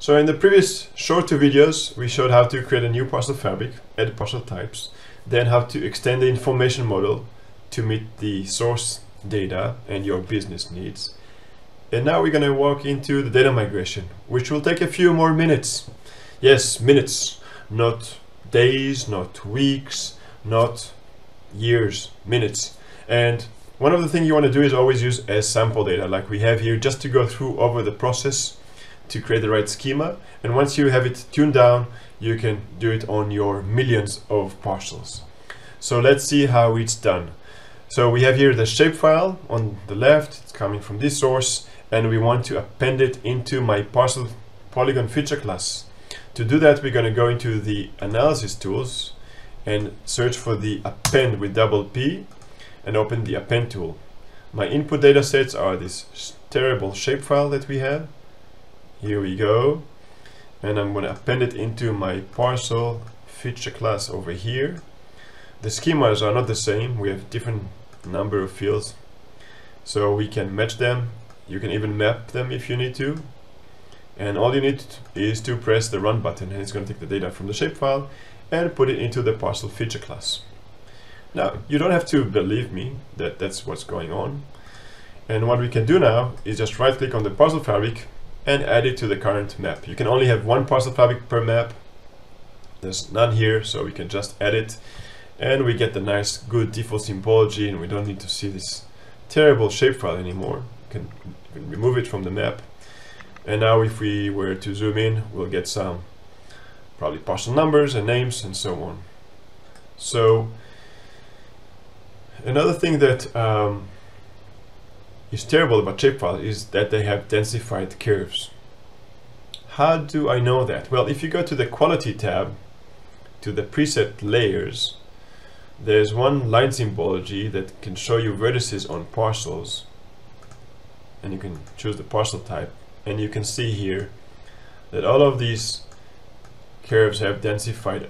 So in the previous short two videos, we showed how to create a new parcel fabric, add parcel types, then how to extend the information model to meet the source data and your business needs. And now we're going to walk into the data migration, which will take a few more minutes. Yes, minutes, not days, not weeks, not years, minutes. And one of the things you want to do is always use as sample data like we have here just to go through over the process to create the right schema. And once you have it tuned down, you can do it on your millions of parcels. So let's see how it's done. So we have here the shapefile on the left, it's coming from this source, and we want to append it into my parcel polygon feature class. To do that, we're going to go into the analysis tools and search for the append with double P and open the append tool. My input data sets are this terrible shapefile that we have. Here we go. And I'm going to append it into my parcel feature class over here. The schemas are not the same. We have different number of fields. So we can match them. You can even map them if you need to. And all you need is to press the run button and it's going to take the data from the shapefile and put it into the parcel feature class. Now, you don't have to believe me that that's what's going on. And what we can do now is just right click on the parcel fabric and add it to the current map. You can only have one parcel fabric per map. There's none here, so we can just add it and we get the nice good default symbology and we don't need to see this terrible shapefile anymore. We can, we can remove it from the map. And now if we were to zoom in, we'll get some probably parcel numbers and names and so on. So another thing that um, is terrible about shapefile is that they have densified curves. How do I know that? Well, if you go to the quality tab, to the preset layers, there's one line symbology that can show you vertices on parcels and you can choose the parcel type and you can see here that all of these curves have densified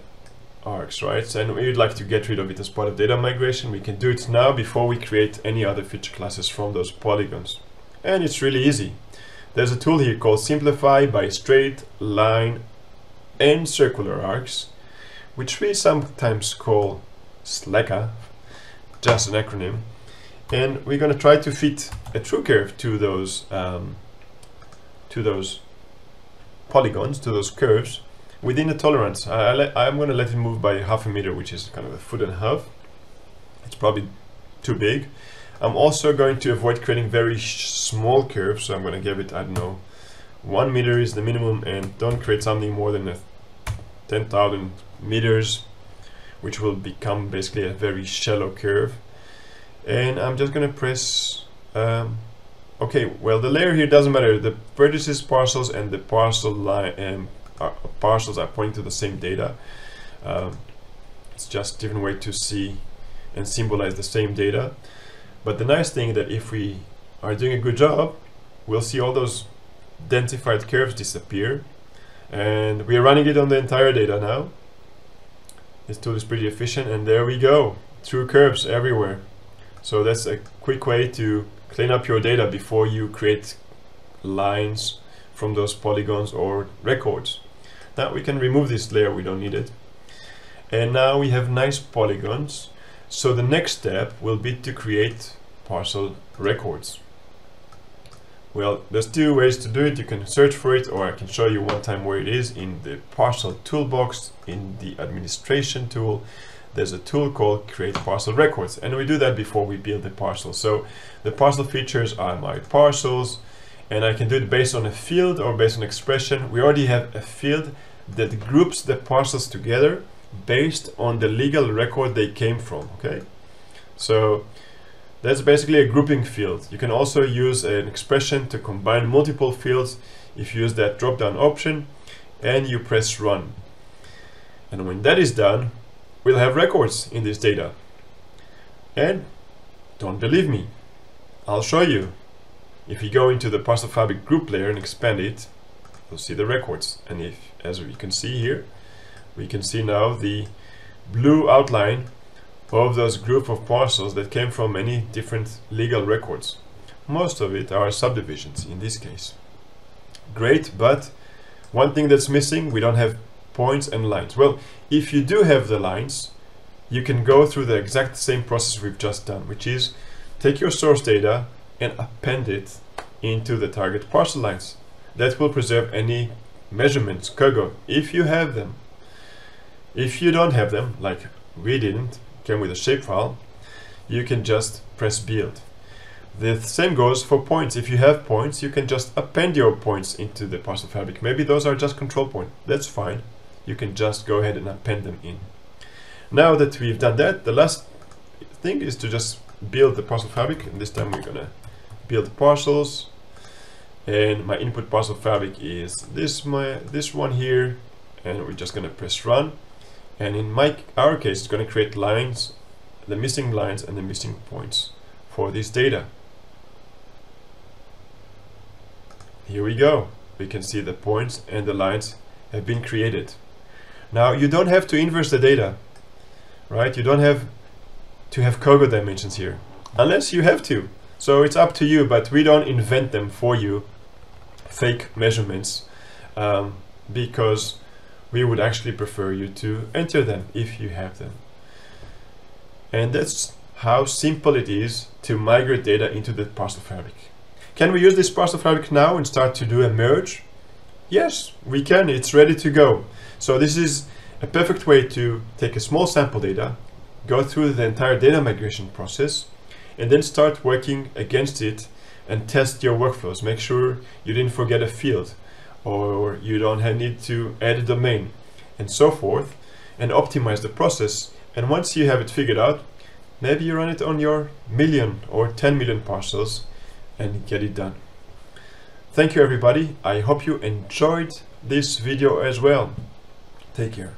arcs, right? And we'd like to get rid of it as part of data migration. We can do it now before we create any other feature classes from those polygons. And it's really easy. There's a tool here called Simplify by Straight, Line, and Circular Arcs, which we sometimes call SLACA, just an acronym. And we're going to try to fit a true curve to those um, to those polygons, to those curves, within the tolerance. I, am going to let it move by half a meter, which is kind of a foot and a half. It's probably too big. I'm also going to avoid creating very small curves, so I'm going to give it, I don't know, one meter is the minimum, and don't create something more than a 10,000 meters which will become basically a very shallow curve. And I'm just going to press, um, okay, well the layer here doesn't matter. The vertices parcels and the parcel line um, parcels are pointing to the same data. Um, it's just different way to see and symbolize the same data. But the nice thing that if we are doing a good job, we'll see all those densified curves disappear. And we are running it on the entire data now. This tool is pretty efficient and there we go. True curves everywhere. So that's a quick way to clean up your data before you create lines from those polygons or records. Now we can remove this layer, we don't need it. And now we have nice polygons. So the next step will be to create parcel records. Well, there's two ways to do it. You can search for it or I can show you one time where it is in the parcel toolbox in the administration tool. There's a tool called create parcel records and we do that before we build the parcel. So the parcel features are my parcels and I can do it based on a field or based on expression. We already have a field that groups the parcels together based on the legal record they came from, okay? So that's basically a grouping field. You can also use an expression to combine multiple fields if you use that drop-down option and you press run. And when that is done, we'll have records in this data. And don't believe me, I'll show you. If you go into the parcel fabric group layer and expand it, you'll see the records. And if, as we can see here, we can see now the blue outline of those group of parcels that came from many different legal records. Most of it are subdivisions in this case. Great, but One thing that's missing, we don't have points and lines. Well, if you do have the lines, you can go through the exact same process we've just done, which is take your source data and append it into the target parcel lines. That will preserve any measurements, COGO, if you have them. If you don't have them, like we didn't, came with a shapefile, you can just press build. The same goes for points. If you have points, you can just append your points into the parcel fabric. Maybe those are just control points. That's fine. You can just go ahead and append them in. Now that we've done that, the last thing is to just build the parcel fabric. And this time we're gonna build parcels. And my input parcel fabric is this my this one here, and we're just gonna press run. And in my our case, it's gonna create lines, the missing lines and the missing points for this data. Here we go. We can see the points and the lines have been created. Now you don't have to inverse the data, right? You don't have to have COGO dimensions here, unless you have to. So it's up to you, but we don't invent them for you, fake measurements, um, because we would actually prefer you to enter them if you have them. And that's how simple it is to migrate data into the parcel fabric. Can we use this parcel fabric now and start to do a merge? Yes, we can. It's ready to go. So this is a perfect way to take a small sample data, go through the entire data migration process, and then start working against it and test your workflows. Make sure you didn't forget a field or you don't need to add a domain and so forth and optimize the process. And once you have it figured out, maybe you run it on your million or 10 million parcels and get it done. Thank you everybody. I hope you enjoyed this video as well. Take care.